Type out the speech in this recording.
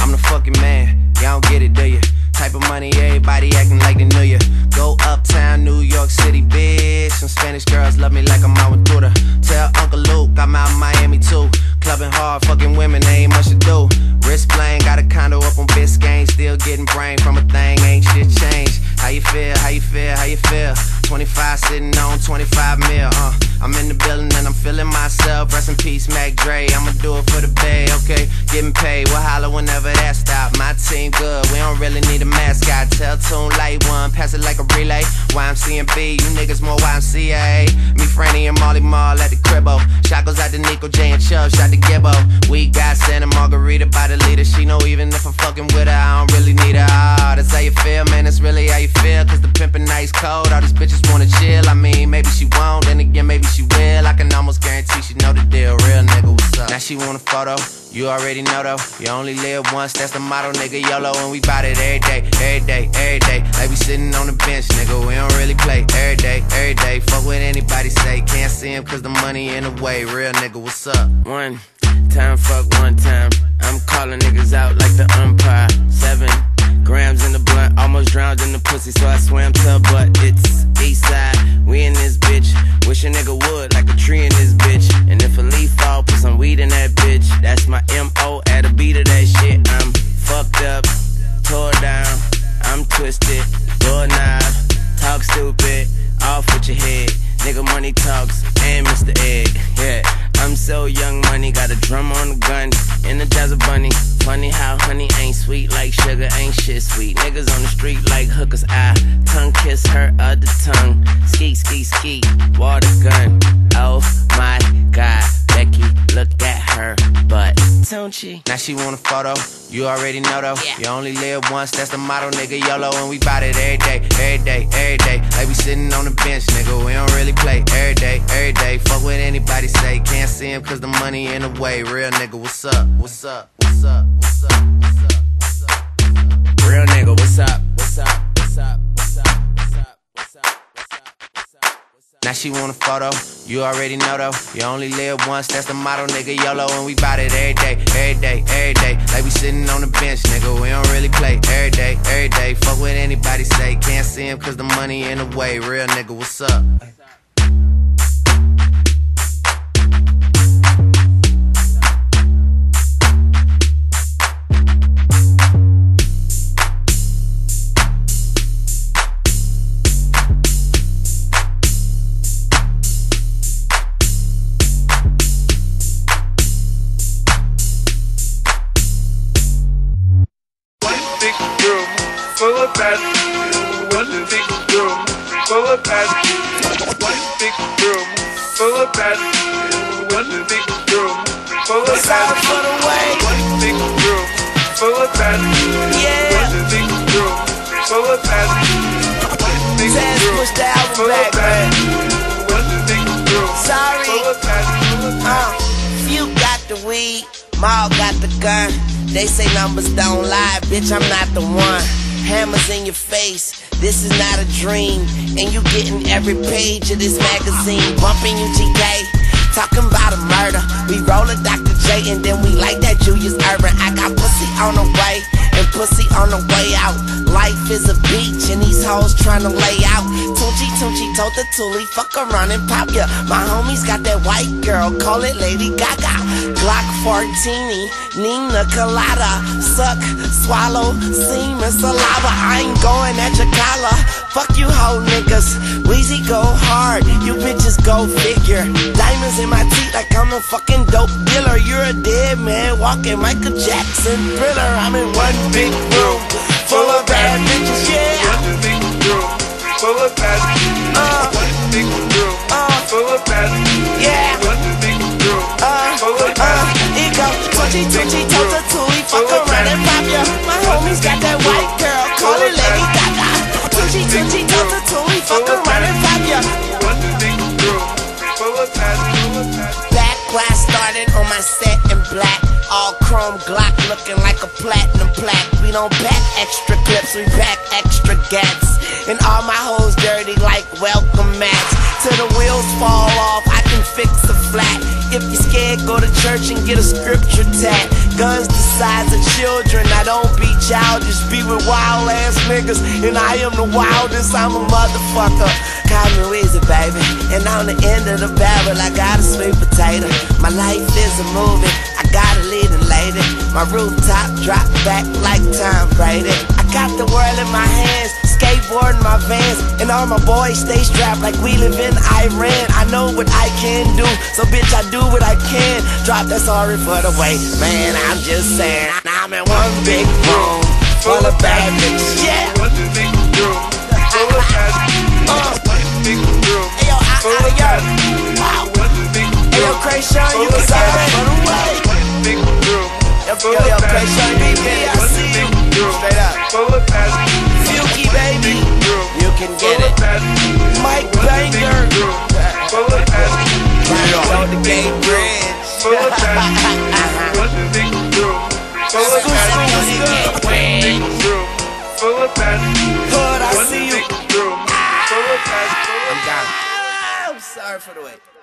I'm the fucking man. Y'all don't get it, do you? Type of money, everybody acting like they knew you. Go uptown, New York City, bitch. Some Spanish girls love me like I'm out with. Tell Uncle Luke I'm out Miami too. Clubbing hard, fucking women, ain't much to do. Wrist playing, got a condo up on Biscayne. Still getting brain from a thing, ain't shit changed. How you feel? How you feel? How you feel? 25 sitting on 25 mil, uh. I'm in the building and I'm feeling myself. Rest in peace, Mac Dre. I'ma do it for the bay, okay? Getting paid, we'll holler whenever that stop. My team good, we don't really need a mascot. Tell Tune Light One, pass it like a relay. YMC and B, you niggas more YMCA. Me, Franny, and Molly Mall at the cribbo. Shot goes out to Nico J and Chubb, shot to Gibbo. We got Santa Margarita by the leader. She know even if I'm fucking with her, I don't really you feel, man. That's really how you feel. Cause the pimpin' nice cold. All these bitches wanna chill. I mean, maybe she won't, then again, maybe she will. I can almost guarantee she know the deal. Real nigga, what's up? Now she want a photo. You already know though, you only live once, that's the motto, nigga. YOLO, and we bout it every day, every day, every day. Like we sitting on the bench, nigga. We don't really play every day, every day. Fuck what anybody say, can't see him cause the money in the way. Real nigga, what's up? One time, fuck one time. I'm calling niggas out like the umpire. Seven grams in the blunt, almost drowned in the pussy, so I swam to her butt. It's east side, we in this bitch. Wish a nigga would, like a tree in this bitch. And if a leaf fall, put some weed in that bitch. That's my MO at a beat of that shit. I'm fucked up, tore down, I'm twisted, doorknob, talk stupid, off with your head. Nigga money talks, and Mr. Egg, yeah. I'm so young money, got a drum on the gun, energize a bunny. Funny how honey ain't sweet like sugar, ain't shit sweet. Niggas on the street like hookers, I tongue kiss her other tongue. Ski, ski, ski, water gun. Oh my god, Becky, look at her butt. Don't she? Now she want a photo, you already know though. Yeah. You only live once, that's the motto, nigga. YOLO, and we bout it every day, every day, every day. Like we sitting on the bench, nigga. We don't really play every day, every day. Fuck what anybody say, can't see him cause the money in the way. Real nigga, what's up? What's up? What's up? What's up? What's up? Real nigga, what's up? What's up? What's up? What's up? What's up? What's up? What's up? What's up? What's up? Now she want a photo, you already know though. You only live once, that's the motto, nigga. YOLO, and we bout it every day, every day, every day. Like we sitting on the bench, nigga. We don't really play every day, every day. Fuck what anybody say, can't see him cause the money in the way. Real nigga, what's up? Of bad One big room full of bad One big room full of bad One big room full of bad for the way. One big room full of bad Yeah. One big room full of bad One big room full back, of bad One big room Sorry. full of bad Uh, few got the weed, Maul got the gun. They say numbers don't lie, bitch, I'm not the one. Hammers in your face, this is not a dream. And you getting every page of this magazine, bumping you GK. Talking about a murder. We roll a Dr. J and then we like that Julius Urban. I got pussy on the way and pussy on the way out. Life is a beach and these hoes to lay out. Tunchi Tunchi told the Tuli, fuck around and pop ya. My homies got that white girl, call it Lady Gaga. Glock 14, Nina Colada. Suck, swallow, semen, saliva. I ain't going at your collar. Fuck you hoe niggas. Weezy go hard, you bitches go figure. Diamonds in my teeth like I'm a fucking dope dealer. You're a dead man walking Michael Jackson thriller. I'm in one big room full of bad bitches, yeah. One big room full of bad Uh. Ego, touchy, touchy, tota, tooey, fuck around and pop ya. My homies got that white girl, call it Lady Gaga. Touchy, touchy, tota, tooey, fuck around and pop ya. One big room full of bad full of bad Back where I started on my set in black. All chrome Glock looking like a platinum plaque. We don't pack extra clips, we pack extra gats. And all my hoes dirty like welcome mats. Till the wheels fall off, I can fix a flat. If go to church and get a scripture tat. Guns the size of children. I don't be childish, be with wild ass niggas. And I am the wildest, I'm a motherfucker. Call me Weezy, baby. And on the end of the barrel, I got a sweet potato. My life is a movie, I got a leading lady. My rooftop drop back like Tom Brady. I got the world in my hands, skateboard in my vans, and all my boys stay strapped like we live in Iran. I know what I can do, so bitch, I do what I can. Drop that sorry for the wait, man. I'm just saying, I'm in one big room full of bad bitches. Yeah. One big room full of bad uh. bitches. One big room full of yo, bad bitches. wow. One big Ayo, room Krayshawn, you of it for the way. Big room Yo, full yo, yo, of bad Krayshawn. BB, I see you. Straight up. full of bad bitches. Fuki, baby. You can get it. Mike Banger. room full of. On the gate bridge. Full of bad bitches. One big room full of School, bad school, bitches. school. Big room full of. Hood, I see you. big room full of bad bitches. I'm. I'm sorry for the wait.